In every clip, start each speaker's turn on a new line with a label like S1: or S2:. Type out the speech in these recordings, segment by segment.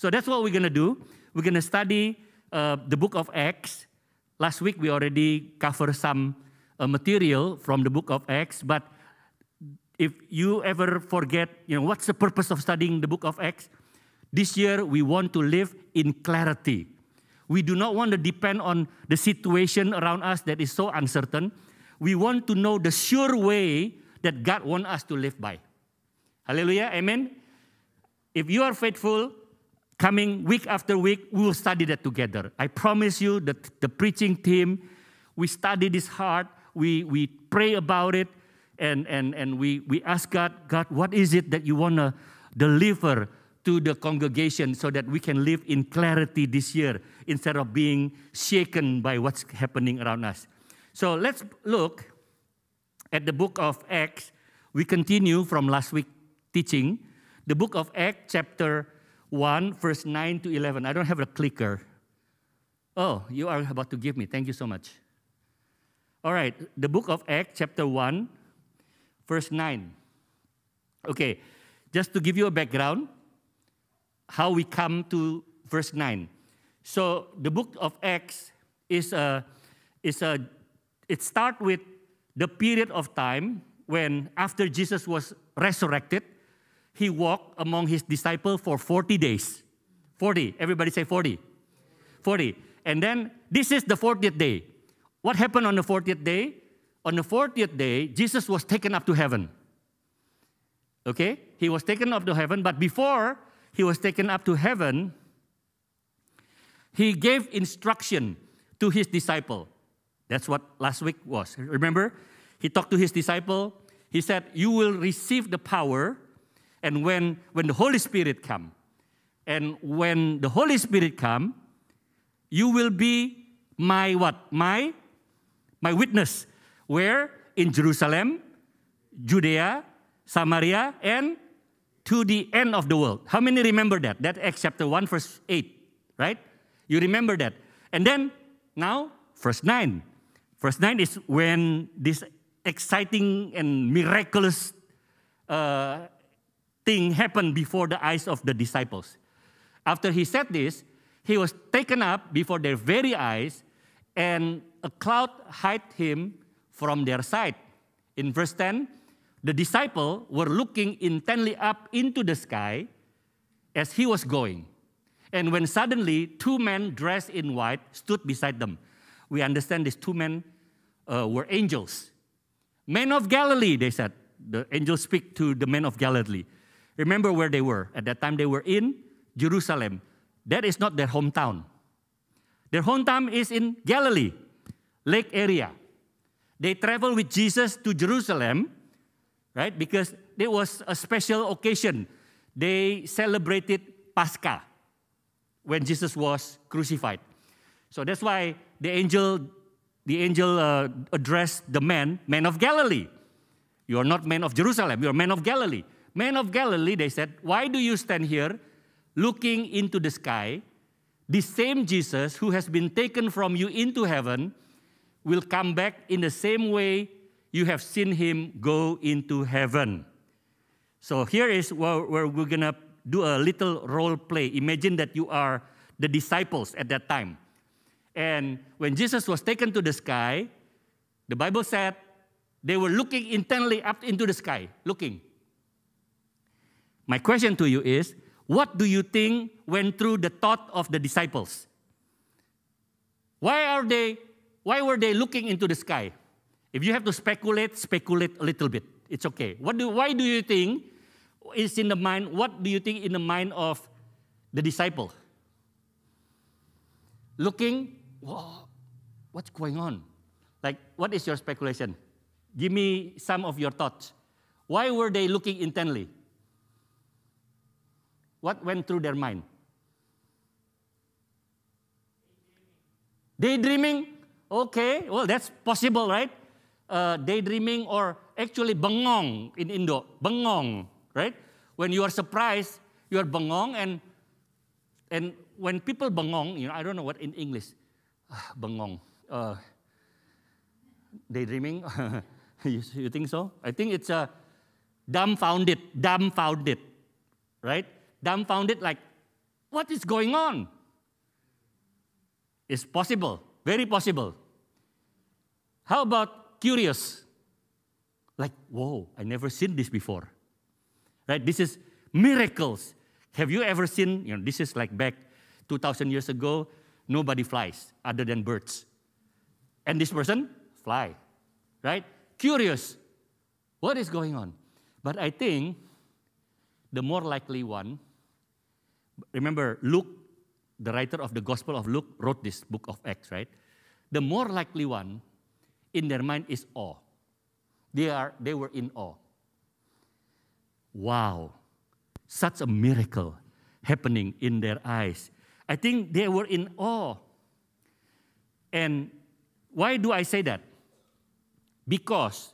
S1: So that's what we're going to do. We're going to study uh, the book of Acts. Last week we already covered some uh, material from the book of Acts, but if you ever forget, you know, what's the purpose of studying the book of Acts? This year we want to live in clarity. We do not want to depend on the situation around us that is so uncertain. We want to know the sure way that God wants us to live by. Hallelujah. Amen. If you are faithful, coming week after week, we will study that together. I promise you that the preaching team, we study this hard, we, we pray about it, and, and, and we, we ask God, God, what is it that you want to deliver to the congregation so that we can live in clarity this year instead of being shaken by what's happening around us? So let's look at the book of Acts. We continue from last week teaching. The book of Acts, chapter 1, verse 9 to 11. I don't have a clicker. Oh, you are about to give me. Thank you so much. All right, the book of Acts, chapter 1, verse 9. Okay, just to give you a background, how we come to verse 9. So the book of Acts is a, is a it starts with the period of time when after Jesus was resurrected, he walked among his disciples for 40 days. 40, everybody say 40. 40. And then this is the 40th day. What happened on the 40th day? On the 40th day, Jesus was taken up to heaven. Okay? He was taken up to heaven, but before he was taken up to heaven, he gave instruction to his disciple. That's what last week was. Remember? He talked to his disciple. He said, You will receive the power, and when, when the Holy Spirit come, and when the Holy Spirit come, you will be my what? My my witness. Where? In Jerusalem, Judea, Samaria, and to the end of the world. How many remember that? That Acts chapter 1, verse 8, right? You remember that. And then now, verse 9. Verse 9 is when this exciting and miraculous uh, thing happened before the eyes of the disciples. After he said this, he was taken up before their very eyes, and a cloud hid him from their sight. In verse 10, the disciples were looking intently up into the sky as he was going. And when suddenly two men dressed in white stood beside them. We understand these two men uh, were angels. Men of Galilee, they said. The angels speak to the men of Galilee. Remember where they were. At that time, they were in Jerusalem. That is not their hometown. Their hometown is in Galilee, lake area. They traveled with Jesus to Jerusalem, right? Because there was a special occasion. They celebrated Pascha when Jesus was crucified. So that's why the angel, the angel uh, addressed the man, man of Galilee. You are not men of Jerusalem, you are men of Galilee. Men of Galilee, they said, why do you stand here looking into the sky? The same Jesus who has been taken from you into heaven will come back in the same way you have seen him go into heaven. So here is where, where we're going to do a little role play. Imagine that you are the disciples at that time. And when Jesus was taken to the sky, the Bible said they were looking intently up into the sky, looking. My question to you is what do you think went through the thought of the disciples? Why are they why were they looking into the sky? If you have to speculate, speculate a little bit. It's okay. What do, why do you think is in the mind, what do you think in the mind of the disciple? Looking, Whoa, what's going on? Like, what is your speculation? Give me some of your thoughts. Why were they looking intently? What went through their mind? Daydreaming? Okay, well, that's possible, right? Uh, daydreaming or actually bengong in Indo. Bengong, right? When you are surprised, you are bengong, and, and when people bengong, you know, I don't know what in English, bengong. Uh, daydreaming? you, you think so? I think it's a dumbfounded, dumbfounded, right? Dumbfounded, like What is going on? It's possible, very possible. How about curious? Like, whoa, I never seen this before. Right? This is miracles. Have you ever seen, you know, this is like back 2,000 years ago, nobody flies other than birds. And this person, fly. Right? Curious. What is going on? But I think the more likely one, remember, Luke, the writer of the Gospel of Luke, wrote this book of Acts, right? The more likely one in their mind is awe. They, are, they were in awe. Wow, such a miracle happening in their eyes. I think they were in awe. And why do I say that? Because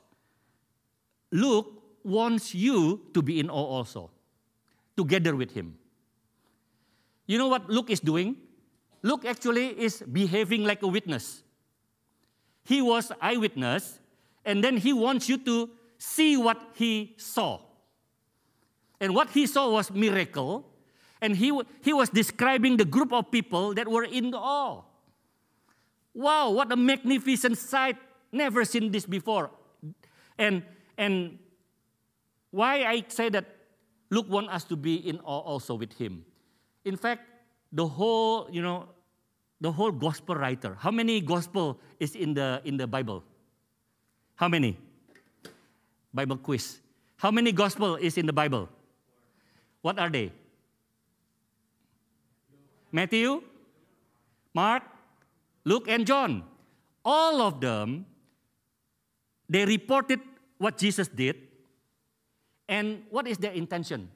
S1: Luke wants you to be in awe also, together with him. You know what Luke is doing? Luke actually is behaving like a witness. He was eyewitness, and then he wants you to see what he saw. And what he saw was miracle, and he, he was describing the group of people that were in awe. Wow, what a magnificent sight. Never seen this before. And, and why I say that Luke wants us to be in awe also with him. In fact, the whole, you know, the whole gospel writer. How many gospel is in the in the Bible? How many? Bible quiz. How many gospel is in the Bible? What are they? Matthew, Mark, Luke, and John. All of them, they reported what Jesus did and what is their intention.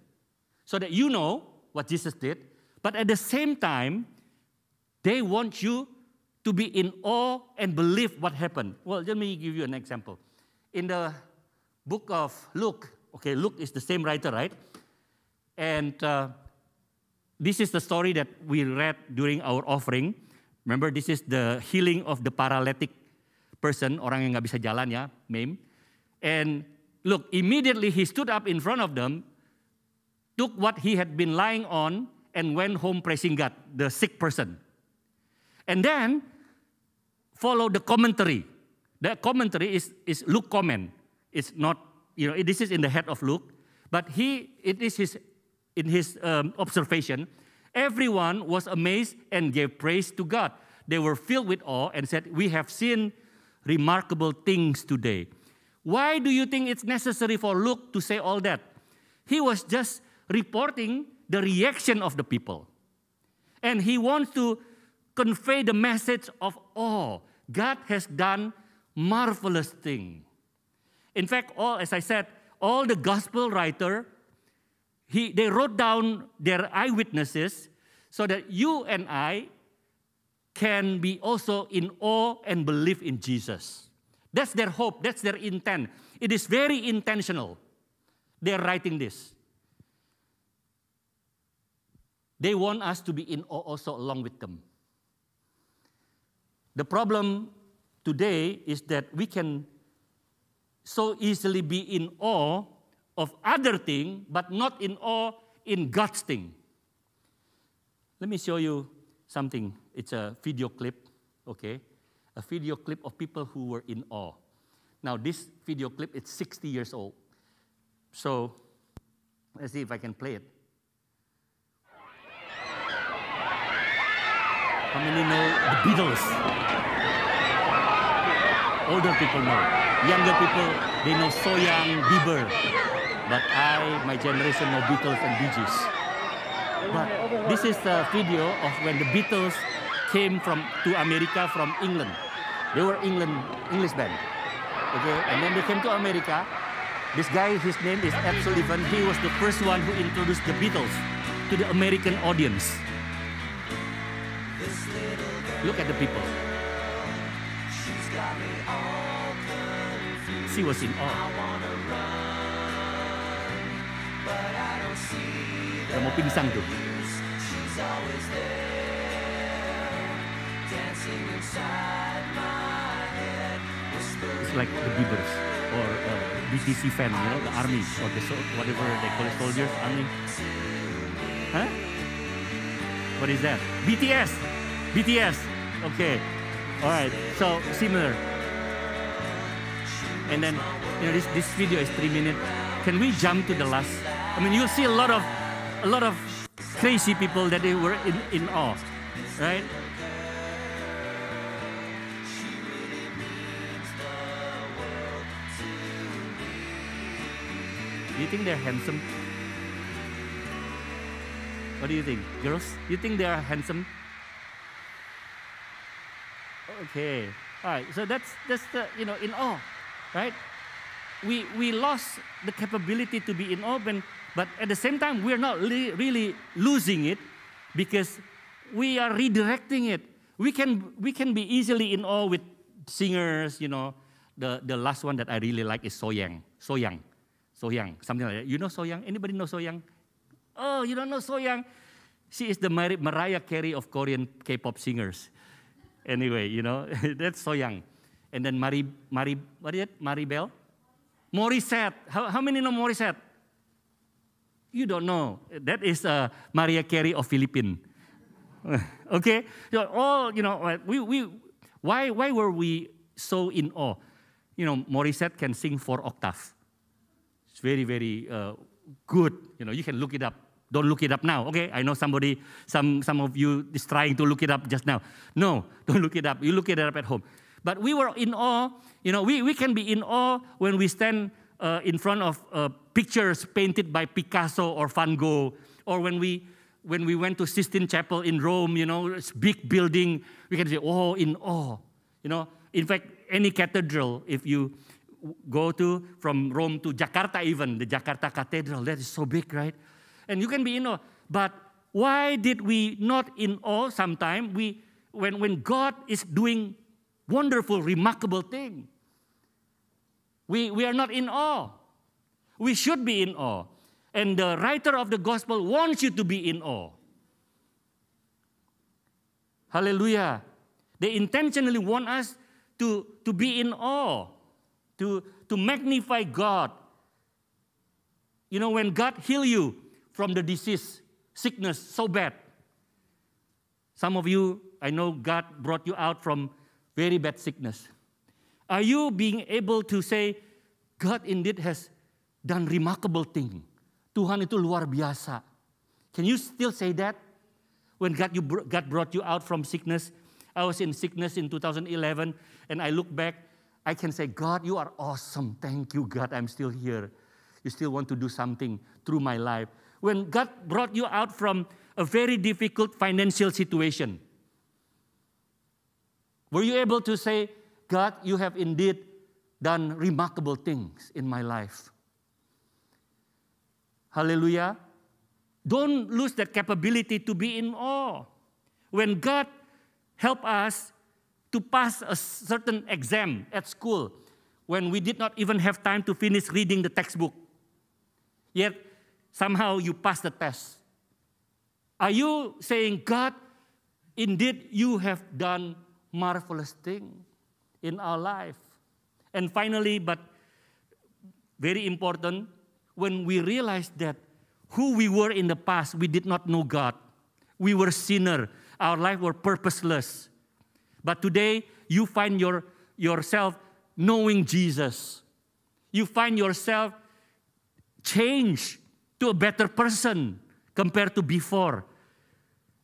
S1: So that you know what Jesus did, but at the same time, they want you to be in awe and believe what happened. Well, let me give you an example. In the book of Luke, okay, Luke is the same writer, right? And uh, this is the story that we read during our offering. Remember, this is the healing of the paralytic person, orang yang nggak bisa jalan ya, maimed. And look, immediately he stood up in front of them, took what he had been lying on, and went home praising God, the sick person. And then follow the commentary. The commentary is, is Luke comment. It's not, you know, this is in the head of Luke, but he, it is his, in his um, observation, everyone was amazed and gave praise to God. They were filled with awe and said, We have seen remarkable things today. Why do you think it's necessary for Luke to say all that? He was just reporting the reaction of the people. And he wants to convey the message of awe. God has done marvelous thing. In fact, all as I said, all the gospel writer, he, they wrote down their eyewitnesses so that you and I can be also in awe and believe in Jesus. That's their hope, that's their intent. It is very intentional. They're writing this. They want us to be in awe also along with them. The problem today is that we can so easily be in awe of other thing, but not in awe in God's thing. Let me show you something. It's a video clip, okay? A video clip of people who were in awe. Now, this video clip, is 60 years old. So, let's see if I can play it. How many know the Beatles? Older people know. Younger people, they know So Young, Bieber. But I, my generation, know Beatles and Bee Gees. But this is a video of when the Beatles came from to America from England. They were England English band. Okay, and then they came to America. This guy, his name is Ed Sullivan. He was the first one who introduced the Beatles to the American audience. Look at the people. She was in awe. Udah mau pingsan tuh. It's like the Beavers or uh, BTC fan, you know, the army or the whatever they call it, soldiers, army. Huh? What is that? BTS. BTS. Okay. All right. So similar. And then you know this, this video is three minutes. Can we jump to the last? I mean, you'll see a lot of a lot of crazy people that they were in, in awe, right? Do you think they're handsome? What do you think, girls? You think they are handsome? Okay, all right. So that's that's the you know in awe, right? We we lost the capability to be in awe, and, but at the same time we're not li- really losing it because we are redirecting it. We can we can be easily in awe with singers, you know. The the last one that I really like is So Young. So Young. So Young, something like that. You know So Young? Anybody know So Young? Oh, you don't know So Young? She is the Mar- Mariah Carey of Korean K-pop singers. Anyway, you know, that's So Young. And then Mari, Mari, what is it? Maribel? Morissette. How, how many know Morissette? You don't know. That is uh, Mariah Carey of Philippines. okay? So all, you know, we, we, why, why were we so in awe? You know, Morissette can sing four octaves. It's very, very uh, good. You know, you can look it up. Don't look it up now, okay? I know somebody, some, some of you is trying to look it up just now. No, don't look it up. You look it up at home. But we were in awe. You know, we, we can be in awe when we stand uh, in front of uh, pictures painted by Picasso or Van Gogh, or when we when we went to Sistine Chapel in Rome, you know, it's big building, we can say, oh, in awe. You know, in fact, any cathedral, if you go to from Rome to Jakarta, even the Jakarta Cathedral, that is so big, right? And you can be in awe. But why did we not in awe sometime? We when when God is doing wonderful, remarkable thing. We, we are not in awe. We should be in awe. And the writer of the gospel wants you to be in awe. Hallelujah. They intentionally want us to, to be in awe, to, to magnify God. You know, when God heal you from the disease, sickness so bad. Some of you, I know God brought you out from very bad sickness. Are you being able to say, God indeed has done remarkable thing. Tuhan itu luar biasa. Can you still say that? When God, you, God brought you out from sickness, I was in sickness in 2011, and I look back, I can say, God, you are awesome. Thank you, God, I'm still here. You still want to do something through my life. When God brought you out from a very difficult financial situation, were you able to say, God, you have indeed done remarkable things in my life? Hallelujah. Don't lose that capability to be in awe. When God helped us to pass a certain exam at school, when we did not even have time to finish reading the textbook, yet somehow you pass the test. Are you saying, God, indeed you have done marvelous thing in our life? And finally, but very important, when we realize that who we were in the past, we did not know God. We were sinner. Our life were purposeless. But today, you find your, yourself knowing Jesus. You find yourself changed to a better person compared to before.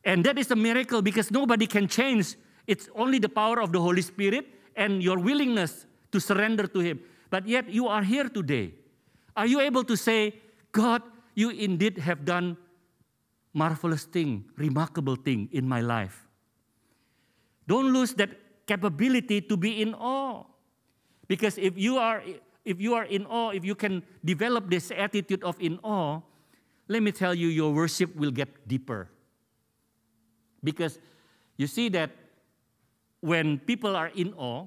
S1: And that is a miracle because nobody can change. It's only the power of the Holy Spirit and your willingness to surrender to Him. But yet you are here today. Are you able to say, God, you indeed have done marvelous thing, remarkable thing in my life? Don't lose that capability to be in awe. Because if you are if you are in awe, if you can develop this attitude of in awe, let me tell you, your worship will get deeper. Because you see that when people are in awe,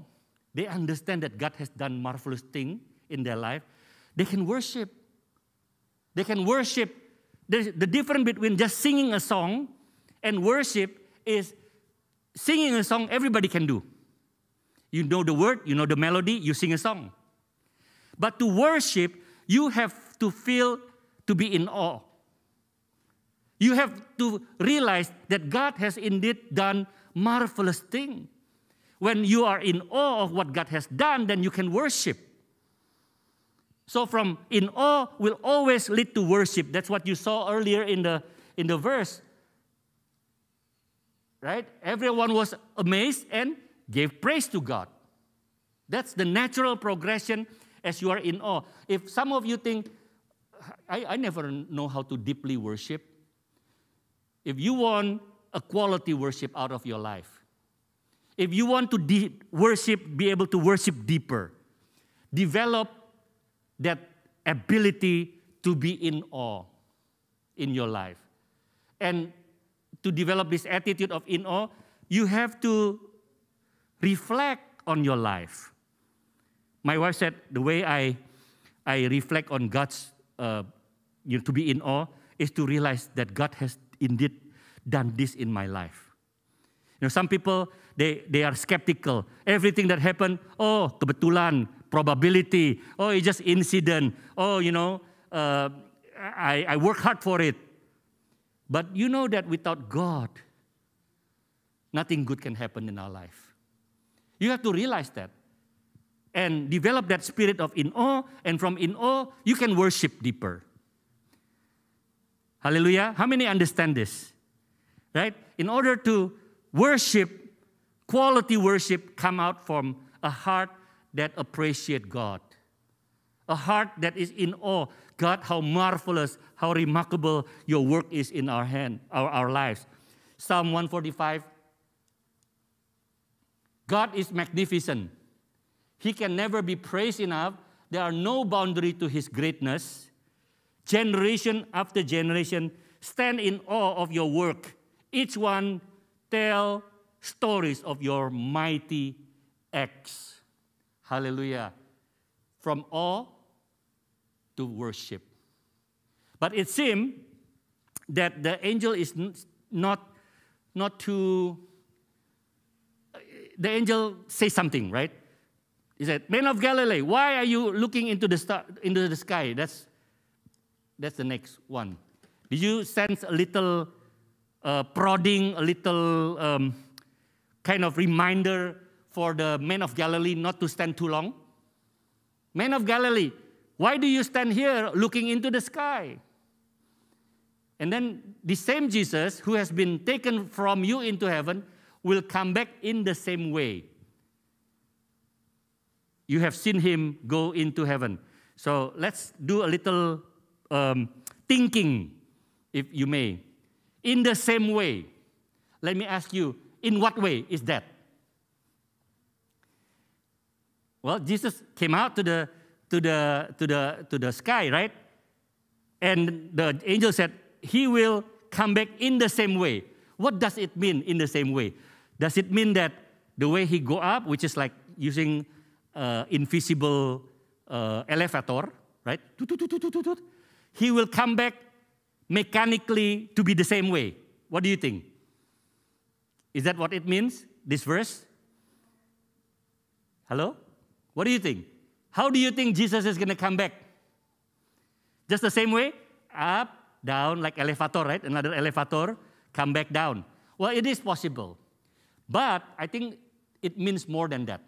S1: they understand that God has done marvelous thing in their life. They can worship. They can worship. The, the difference between just singing a song and worship is singing a song everybody can do. You know the word, you know the melody, you sing a song. But to worship, you have to feel to be in awe. You have to realize that God has indeed done marvelous thing. When you are in awe of what God has done, then you can worship. So from in awe will always lead to worship. That's what you saw earlier in the in the verse. Right? Everyone was amazed and gave praise to God. That's the natural progression as you are in awe. If some of you think, I, I never know how to deeply worship, if you want a quality worship out of your life, if you want to de- worship, be able to worship deeper, develop that ability to be in awe in your life. And to develop this attitude of in awe, you have to reflect on your life. My wife said the way I, I reflect on God's, uh, you know, to be in awe is to realize that God has indeed done this in my life. You know, some people, they, they are skeptical. Everything that happened, oh, kebetulan, probability, oh, it's just incident, oh, you know, uh, I, I work hard for it. But you know that without God, nothing good can happen in our life. You have to realize that and develop that spirit of in awe, and from in awe, you can worship deeper. Hallelujah. How many understand this? Right? In order to worship, quality worship come out from a heart that appreciate God. A heart that is in awe. God, how marvelous, how remarkable your work is in our hand, our, our lives. Psalm 145. God is magnificent. He can never be praised enough. There are no boundary to his greatness. Generation after generation stand in awe of your work. Each one tell stories of your mighty acts. Hallelujah. From awe to worship. But it seems that the angel is not, not too. The angel says something, right? He said, Men of Galilee, why are you looking into the, star, into the sky? That's, that's the next one. Did you sense a little uh, prodding, a little um, kind of reminder for the men of Galilee not to stand too long? Men of Galilee, why do you stand here looking into the sky? And then the same Jesus who has been taken from you into heaven will come back in the same way. You have seen him go into heaven. So let's do a little um, thinking, if you may. In the same way, let me ask you, in what way is that? Well, Jesus came out to the, to the, to the, to the sky, right? And the angel said, He will come back in the same way. What does it mean in the same way? Does it mean that the way he go up, which is like using uh, invisible uh, elevator, right? He will come back mechanically to be the same way. What do you think? Is that what it means, this verse? Hello? What do you think? How do you think Jesus is going to come back? Just the same way? Up, down, like elevator, right? Another elevator, come back down. Well, it is possible. But I think it means more than that.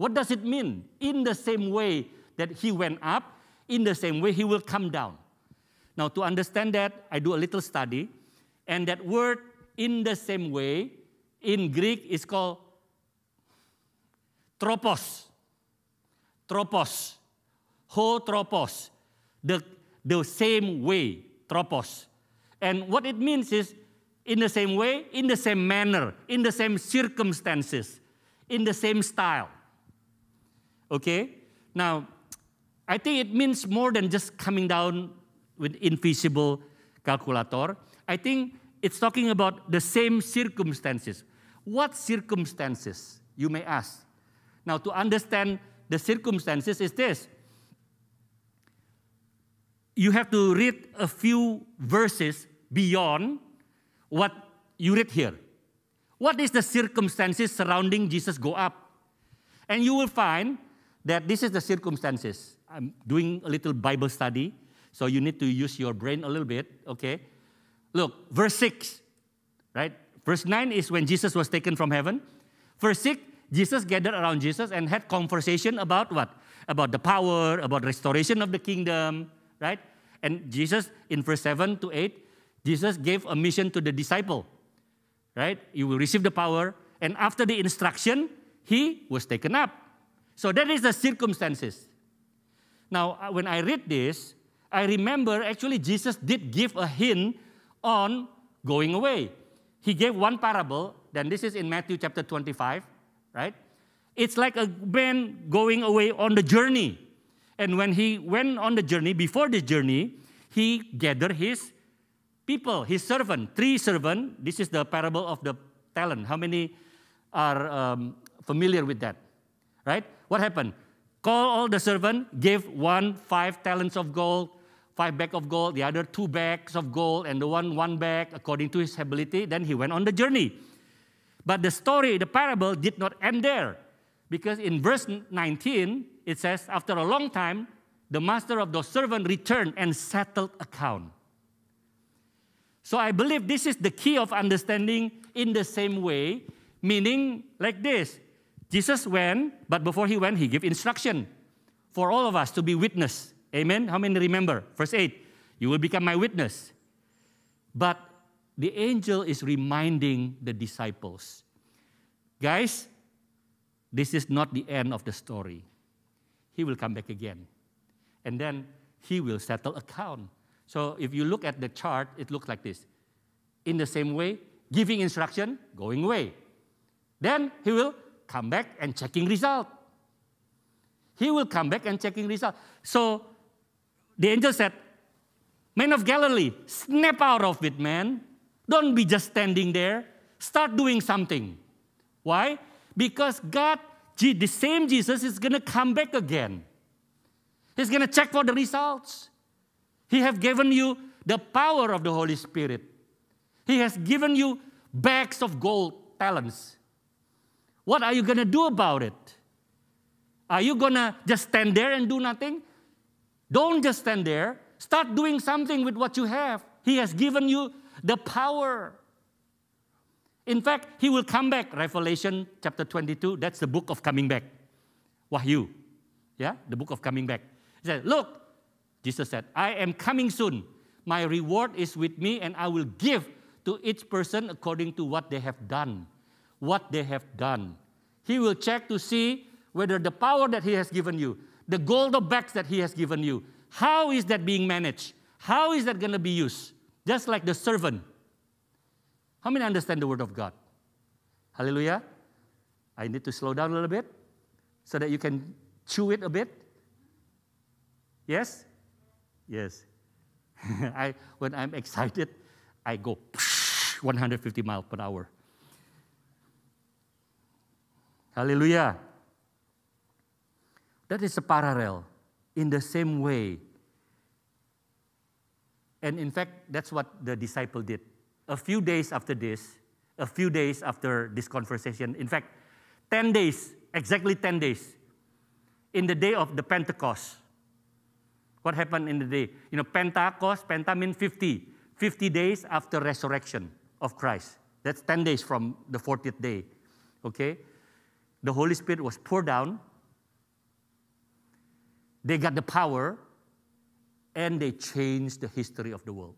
S1: What does it mean? In the same way that he went up, in the same way he will come down. Now, to understand that, I do a little study, and that word in the same way in Greek is called tropos tropos, ho tropos, the, the same way, tropos. And what it means is in the same way, in the same manner, in the same circumstances, in the same style. Okay? Now, I think it means more than just coming down with invisible calculator. I think it's talking about the same circumstances. What circumstances, you may ask? Now, to understand the circumstances is this you have to read a few verses beyond what you read here. What is the circumstances surrounding Jesus go up? And you will find that this is the circumstances. I'm doing a little Bible study, so you need to use your brain a little bit, okay? Look, verse 6, right? Verse 9 is when Jesus was taken from heaven. Verse 6, Jesus gathered around Jesus and had conversation about what? About the power, about restoration of the kingdom, right? And Jesus, in verse 7 to 8, Jesus gave a mission to the disciple, right? You will receive the power. And after the instruction, he was taken up. So that is the circumstances. Now, uh, when I read this, I remember actually Jesus did give a hint on going away. He gave one parable, then this is in Matthew chapter 25, right? It's like a man going away on the journey. And when he went on the journey, before the journey, he gathered his people, his servant, three servant. This is the parable of the talent. How many are um, familiar with that? Right? What happened? Call all the servant, give one five talents of gold, five bag of gold, the other two bags of gold, and the one one bag according to his ability. Then he went on the journey. But the story, the parable, did not end there. Because in verse 19, it says, After a long time, the master of the servant returned and settled account. So I believe this is the key of understanding in the same way, meaning like this. Jesus went, but before he went, he gave instruction for all of us to be witness. Amen. How many remember? Verse 8, you will become my witness. But the angel is reminding the disciples, guys, this is not the end of the story. He will come back again. And then he will settle account. So if you look at the chart, it looks like this. In the same way, giving instruction, going away. Then he will come back and checking result. He will come back and checking result. So the angel said, Men of Galilee, snap out of it, man. Don't be just standing there. Start doing something. Why? Because God, the same Jesus, is going to come back again. He's going to check for the results. He has given you the power of the Holy Spirit. He has given you bags of gold talents. What are you going to do about it? Are you going to just stand there and do nothing? Don't just stand there. Start doing something with what you have. He has given you the power. In fact, he will come back. Revelation chapter 22, that's the book of coming back. Wahyu. Yeah, the book of coming back. He said, Look, Jesus said, I am coming soon. My reward is with me, and I will give to each person according to what they have done. What they have done. He will check to see whether the power that He has given you, the gold of bags that He has given you, how is that being managed? How is that going to be used? Just like the servant. How many understand the word of God? Hallelujah. I need to slow down a little bit so that you can chew it a bit. Yes? Yes. I, when I'm excited, I go 150 miles per hour. Hallelujah. That is a parallel. In the same way. And in fact, that's what the disciple did. A few days after this, a few days after this conversation, in fact, 10 days, exactly 10 days, in the day of the Pentecost, what happened in the day? You know, Pentecost, Penta means 50. 50 days after resurrection of Christ. That's 10 days from the 40th day. Okay? The Holy Spirit was poured down. They got the power and they changed the history of the world.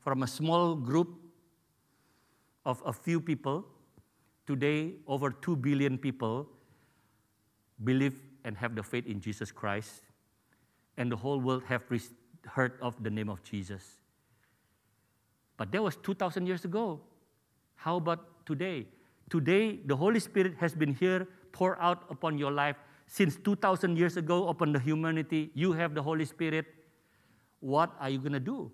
S1: From a small group of a few people, today over 2 billion people believe and have the faith in Jesus Christ and the whole world have heard of the name of Jesus. But that was 2,000 years ago. How about today? Today, the Holy Spirit has been here, poured out upon your life since 2,000 years ago upon the humanity. You have the Holy Spirit. What are you going to do?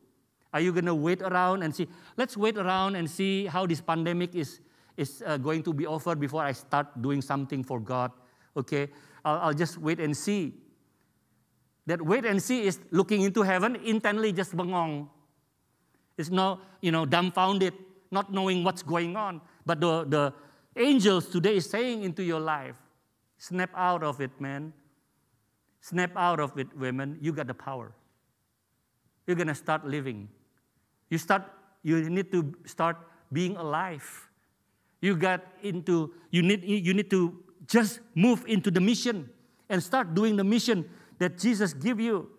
S1: Are you going to wait around and see? Let's wait around and see how this pandemic is, is uh, going to be over before I start doing something for God. Okay? I'll, I'll just wait and see. That wait and see is looking into heaven, intently just bengong. It's not, you know, dumbfounded, not knowing what's going on. But the, the angels today saying into your life, snap out of it, man. Snap out of it, women. You got the power. You're going to start living You start you need to start being alive. You got into you need you need to just move into the mission and start doing the mission that Jesus give you.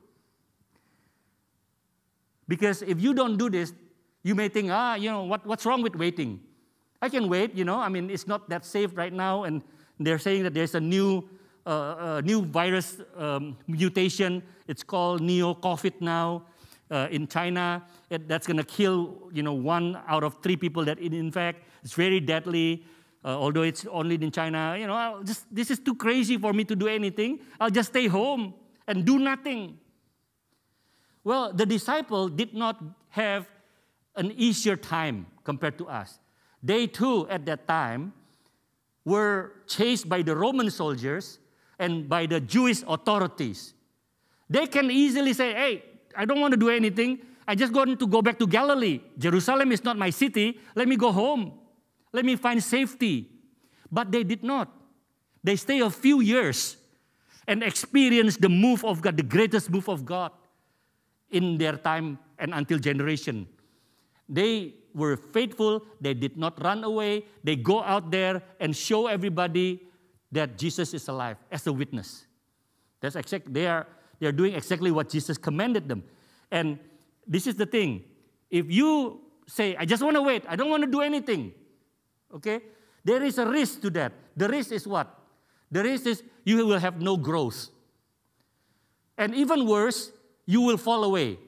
S1: Because if you don't do this, you may think, ah, you know, what, what's wrong with waiting? I can wait, you know, I mean, it's not that safe right now, and they're saying that there's a new, uh, uh, new virus um, mutation. It's called neo COVID now uh, in China. It, that's going to kill, you know, one out of three people that it infect. It's very deadly. Uh, although it's only in China, you know, I'll just this is too crazy for me to do anything. I'll just stay home and do nothing. Well, the disciple did not have an easier time compared to us. They too, at that time, were chased by the Roman soldiers and by the Jewish authorities. They can easily say, hey, I don't want to do anything. I just want to go back to Galilee. Jerusalem is not my city. Let me go home. Let me find safety. But they did not. They stay a few years and experience the move of God, the greatest move of God in their time and until generation. They were faithful, they did not run away, they go out there and show everybody that Jesus is alive as a witness. That's exact, they are they are doing exactly what Jesus commanded them. And this is the thing. If you say, I just want to wait, I don't want to do anything, okay? There is a risk to that. The risk is what? The risk is you will have no growth. And even worse, you will fall away.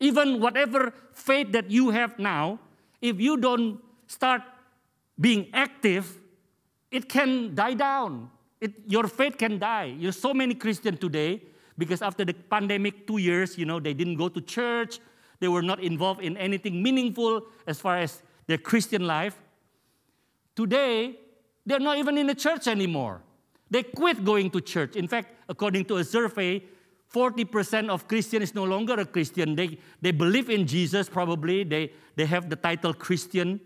S1: Even whatever faith that you have now, if you don't start being active, it can die down. It, your faith can die. There's so many Christians today because after the pandemic, two years, you know, they didn't go to church. They were not involved in anything meaningful as far as their Christian life. Today, they're not even in the church anymore. They quit going to church. In fact, according to a survey, 40% of Christians is no longer a Christian. They, they believe in Jesus, probably. They, they have the title Christian.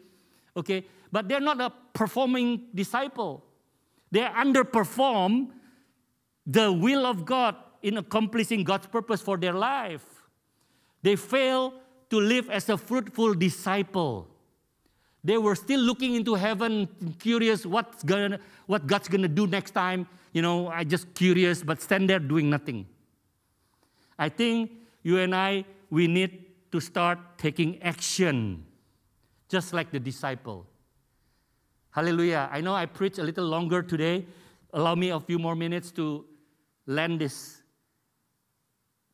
S1: Okay? But they're not a performing disciple. They underperform the will of God in accomplishing God's purpose for their life. They fail to live as a fruitful disciple. They were still looking into heaven, curious what's gonna, what God's going to do next time. You know, I just curious, but stand there doing nothing. I think you and I, we need to start taking action, just like the disciple. Hallelujah. I know I preached a little longer today. Allow me a few more minutes to land this.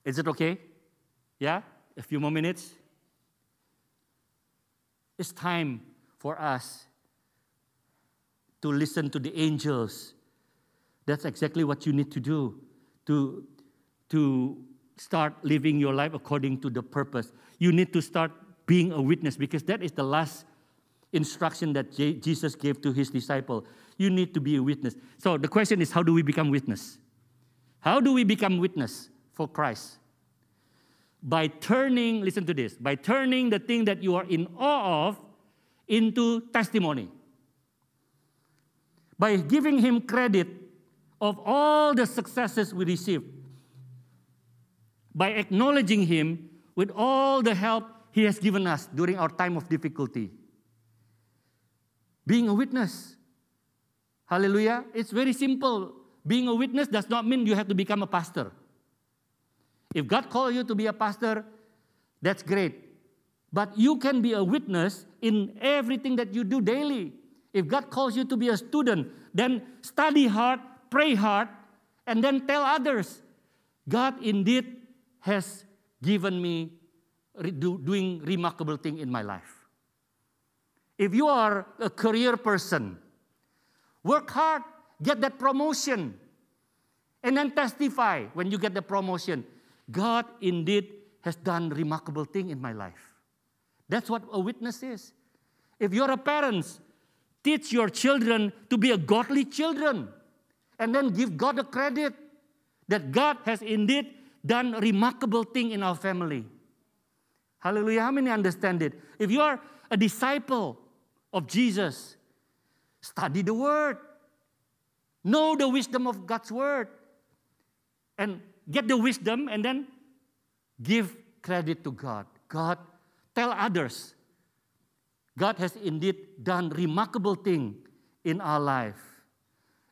S1: Is it okay? Yeah? A few more minutes? It's time for us to listen to the angels. That's exactly what you need to do to, to start living your life according to the purpose. You need to start being a witness because that is the last instruction that J- Jesus gave to his disciple. You need to be a witness. So the question is how do we become witness? How do we become witness for Christ? By turning, listen to this, by turning the thing that you are in awe of into testimony. By giving him credit of all the successes we received. By acknowledging him with all the help he has given us during our time of difficulty. Being a witness. Hallelujah. It's very simple. Being a witness does not mean you have to become a pastor. If God called you to be a pastor, that's great. But you can be a witness in everything that you do daily. If God calls you to be a student, then study hard, pray hard, and then tell others. God indeed has given me do, doing remarkable thing in my life. If you are a career person, work hard, get that promotion, and then testify when you get the promotion. God indeed has done remarkable thing in my life. That's what a witness is. If you're a parent, teach your children to be a godly children and then give God the credit that God has indeed done remarkable thing in our family. Hallelujah. How many understand it? If you are a disciple of Jesus, study the word. Know the wisdom of God's word. And get the wisdom and then give credit to God. God tell others God has indeed done remarkable thing in our life.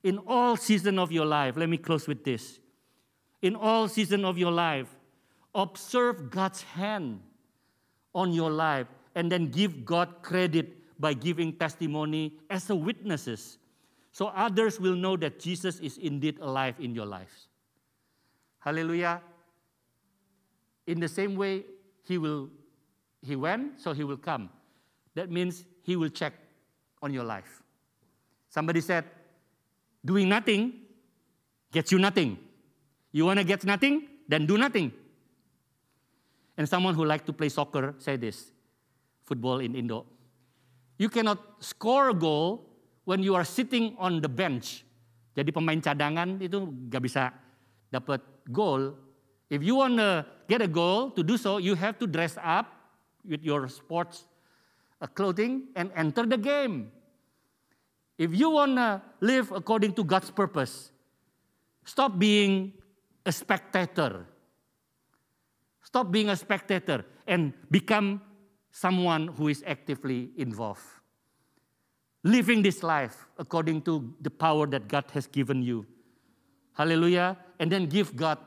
S1: In all season of your life, let me close with this. In all season of your life, observe God's hand on your life and then give God credit by giving testimony as a witnesses so others will know that Jesus is indeed alive in your lives. Hallelujah. In the same way, he will he went, so he will come. That means he will check on your life. Somebody said, doing nothing gets you nothing. You want to get nothing? Then do nothing. And someone who like to play soccer say this, football in Indo. You cannot score a goal when you are sitting on the bench. Jadi pemain cadangan itu gak bisa dapat goal. If you want to get a goal, to do so, you have to dress up with your sports uh, clothing and enter the game. If you want to live according to God's purpose, stop being a spectator. Stop being a spectator and become someone who is actively involved. Living this life according to the power that God has given you. Hallelujah. And then give God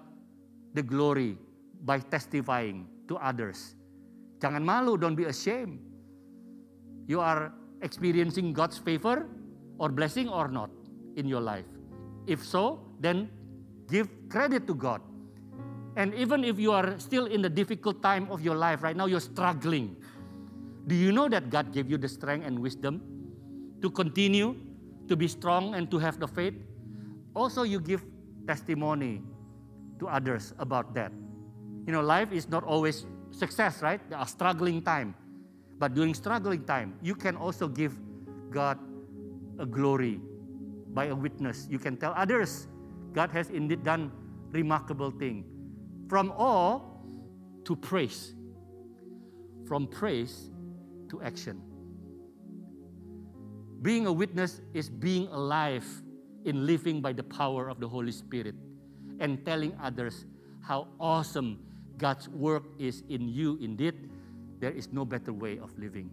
S1: the glory by testifying to others. Jangan malu, don't be ashamed. You are experiencing God's favor or blessing or not in your life. If so, then give credit to God. And even if you are still in the difficult time of your life right now, you're struggling. Do you know that God gave you the strength and wisdom to continue to be strong and to have the faith? Also, you give testimony to others about that. You know, life is not always success, right? There are struggling time. But during struggling time, you can also give God a glory by a witness. You can tell others God has indeed done remarkable thing. From awe to praise. From praise to action. Being a witness is being alive in living by the power of the Holy Spirit and telling others how awesome God's work is in you. Indeed, there is no better way of living.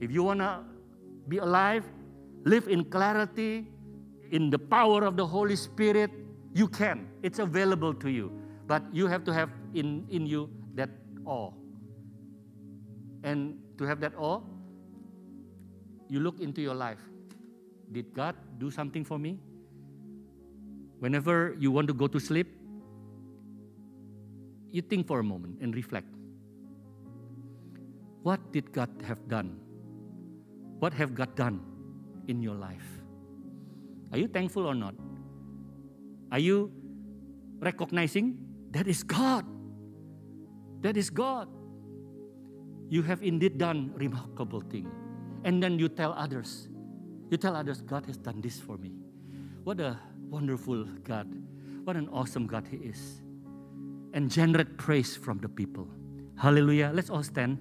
S1: If you want to be alive, live in clarity, in the power of the Holy Spirit, you can. It's available to you. But you have to have in, in you that awe. And to have that awe, you look into your life. Did God do something for me? Whenever you want to go to sleep, you think for a moment and reflect. What did God have done? What have God done in your life? Are you thankful or not? Are you recognizing that is God? That is God. You have indeed done remarkable thing. And then you tell others. You tell others, God has done this for me. What a wonderful God. What an awesome God He is. And generate praise from the people. Hallelujah. Let's all stand.